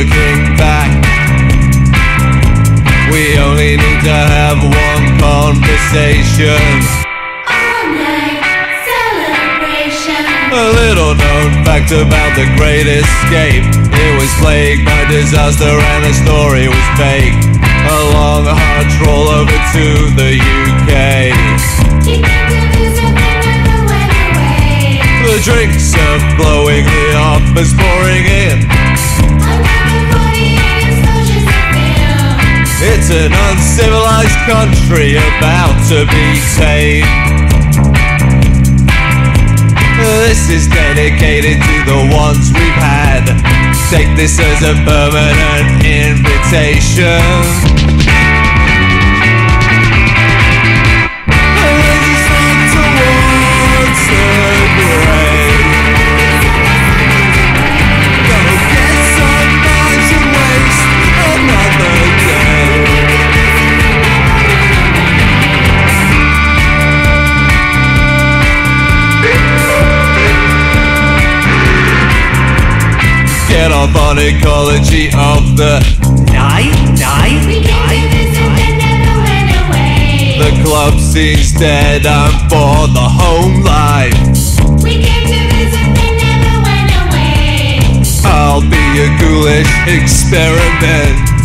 looking back. We only need to have one conversation. A little known fact about the Great Escape. It was plagued by disaster and the story was fake. A long hard troll over to the UK. He came to visit but never went away. The drinks are flowing, the offers pouring in. An uncivilized country about to be tamed. This is dedicated to the ones we've had. Take this as a permanent invitation. Get off on ecology of the night, night, We came to visit but never went away. The club scene's dead, I'm for the home life. We came to visit but never went away. I'll be a ghoulish experiment.